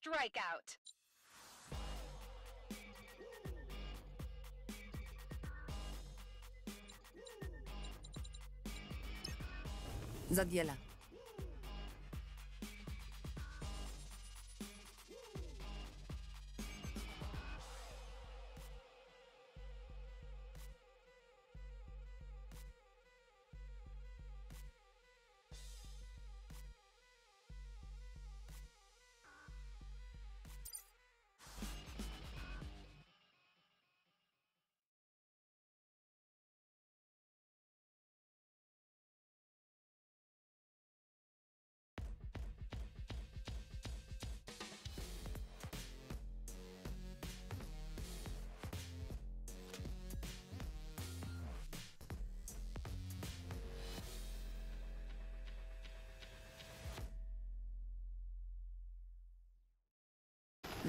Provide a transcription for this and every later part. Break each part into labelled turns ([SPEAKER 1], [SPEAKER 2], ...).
[SPEAKER 1] Strikeout.
[SPEAKER 2] Zadiela.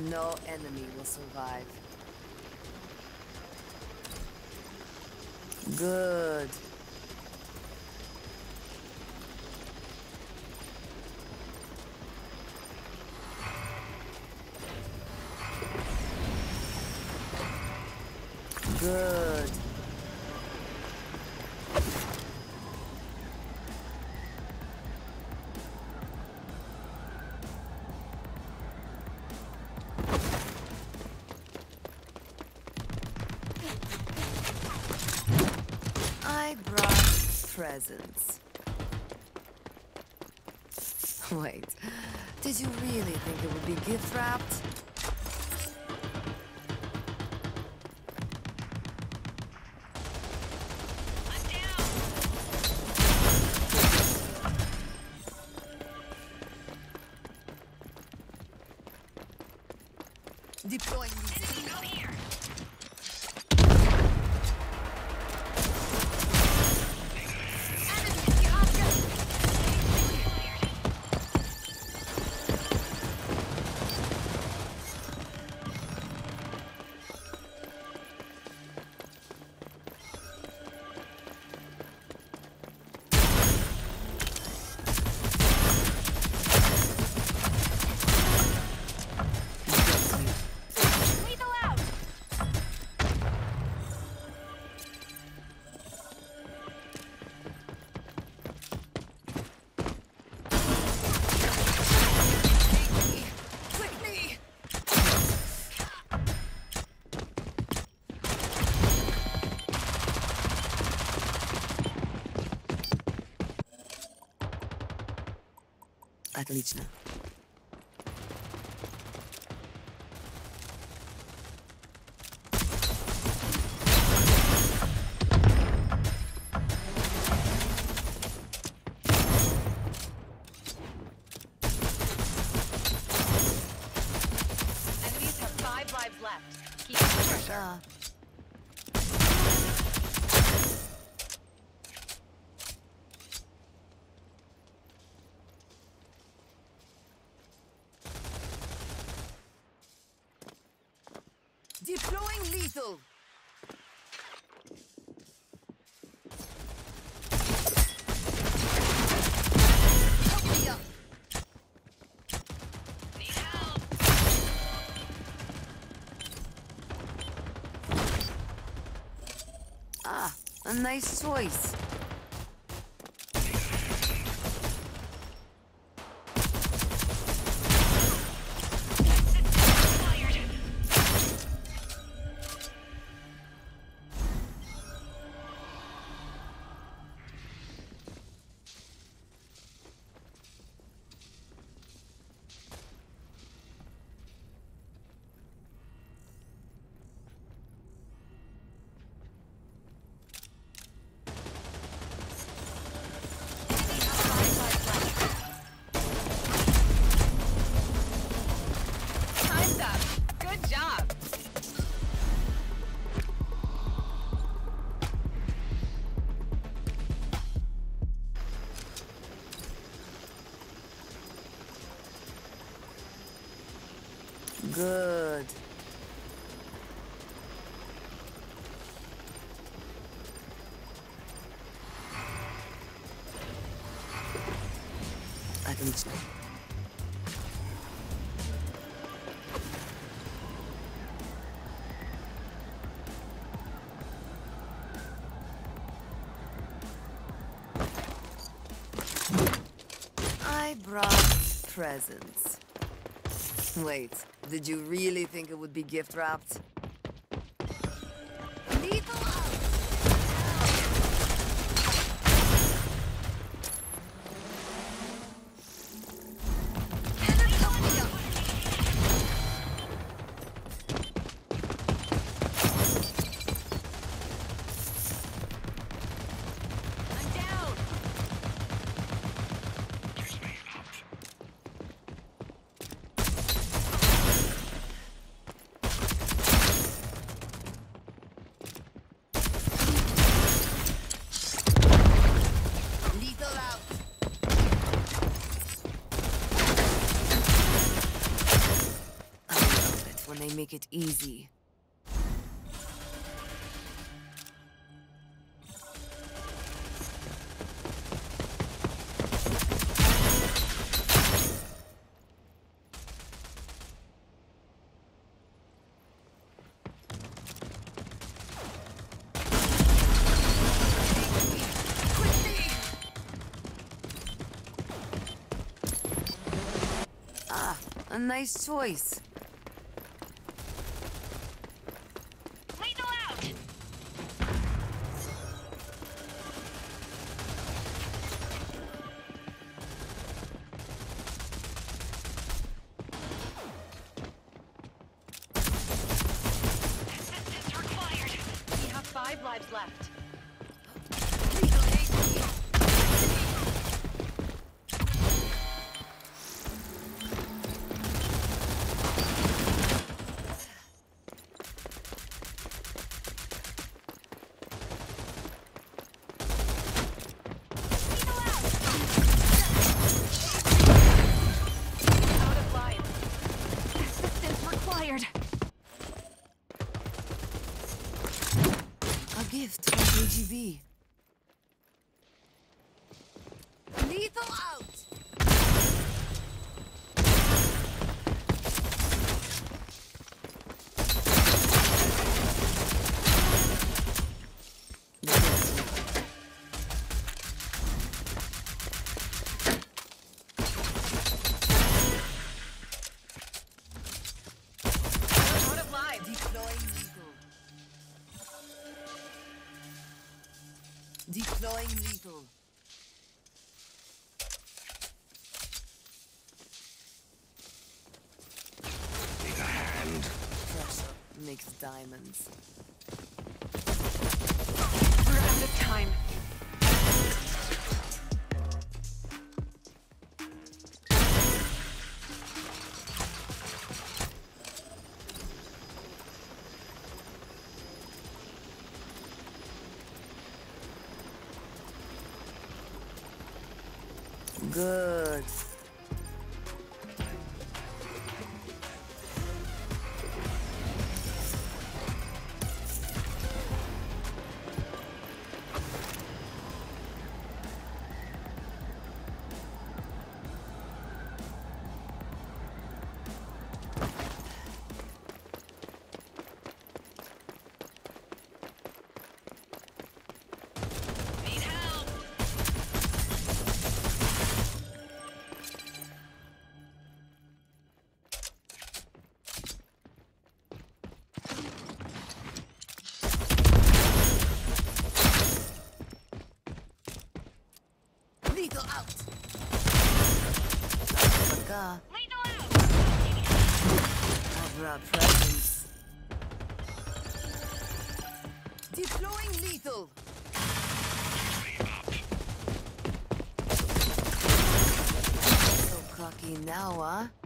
[SPEAKER 2] No enemy will survive. Good. Good. Presents. Wait, did you really think it would be gift Отлично.
[SPEAKER 1] Enemies have five lives left. Keep up the pressure.
[SPEAKER 2] Да. Deploying lethal. Ah, a nice choice.
[SPEAKER 1] good. I
[SPEAKER 2] can explain. I brought presents. Wait did you really think it would be gift wrapped? Make it easy. Ah, a nice choice.
[SPEAKER 1] Lives left. Lethal out!
[SPEAKER 2] Deploying lethal. Deploying lethal.
[SPEAKER 3] Take a hand.
[SPEAKER 2] Pressure makes diamonds.
[SPEAKER 1] We're out of time.
[SPEAKER 2] Good.
[SPEAKER 1] are.
[SPEAKER 2] Cover our presence. Deploying lethal. So cocky now, huh?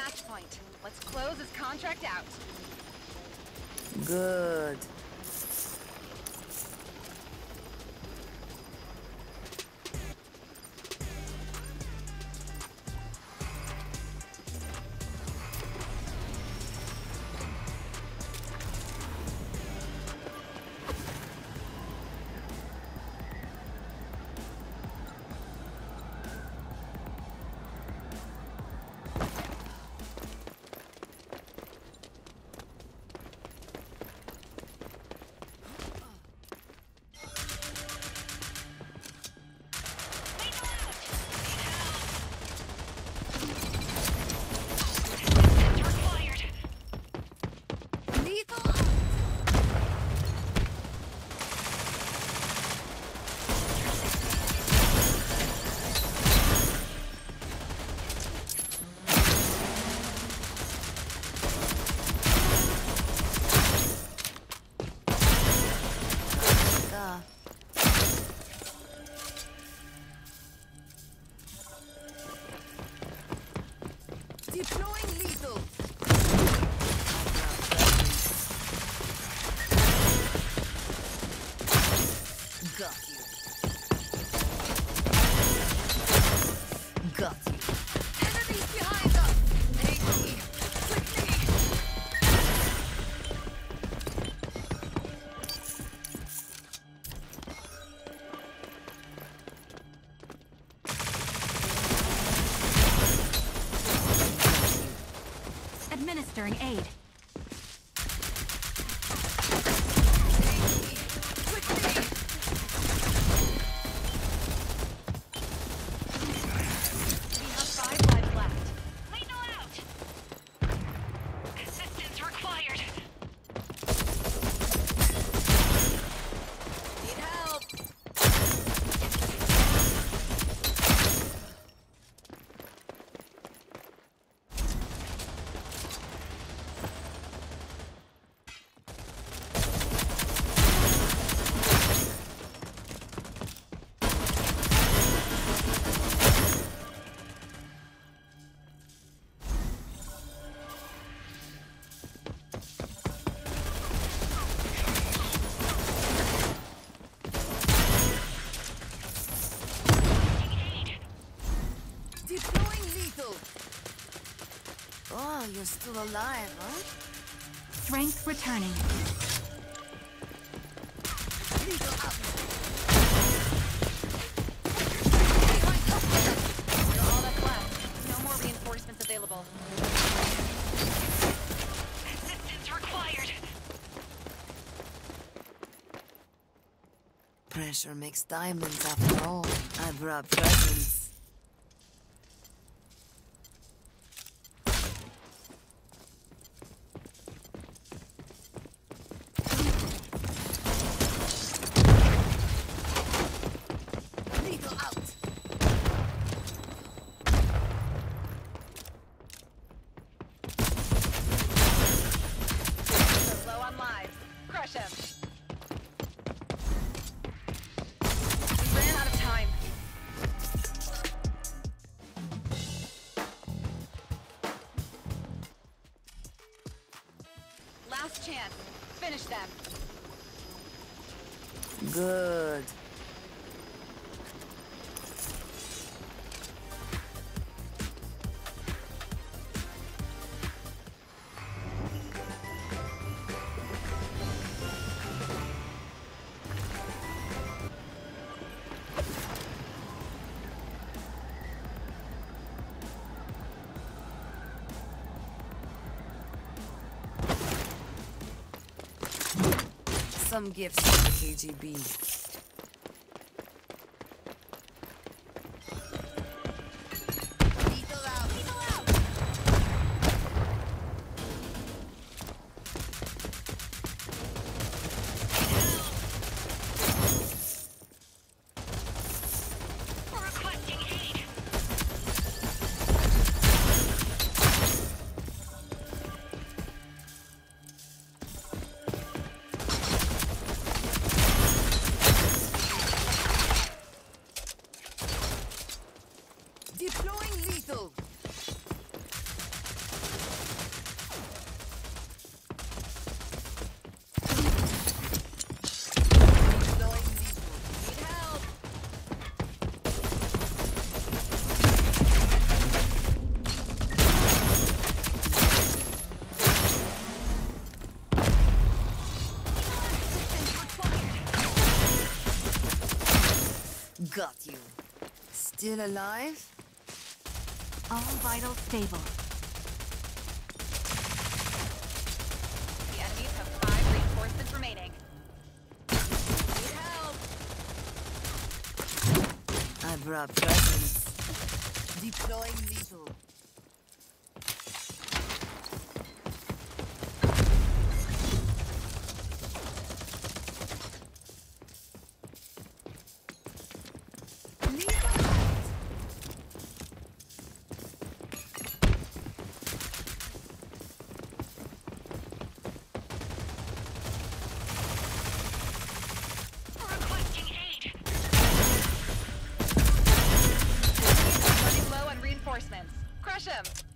[SPEAKER 1] Match point. Let's close this contract out.
[SPEAKER 2] Good. Deploying lethal. Got you. You're still alive, huh?
[SPEAKER 1] Strength returning.
[SPEAKER 2] Lethal out!
[SPEAKER 1] You're all that's left. No more reinforcements available. Assistance required.
[SPEAKER 2] Pressure makes diamonds after all. I brought presents.
[SPEAKER 1] Last chance. Finish them.
[SPEAKER 2] Good. Some gifts from the KGB. Deploying lethal. Got you. Still alive?
[SPEAKER 1] All vital stable. The enemies have five reinforcements remaining. Need help.
[SPEAKER 2] I brought presents. Deploying lethal. Lethal
[SPEAKER 1] Running